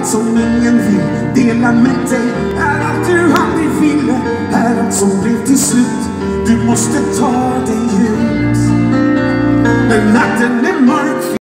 allt som ingen vill dela med dig. Är allt du aldrig ville, är allt som blev till slut. Du måste ta dig ut. Natten är mörk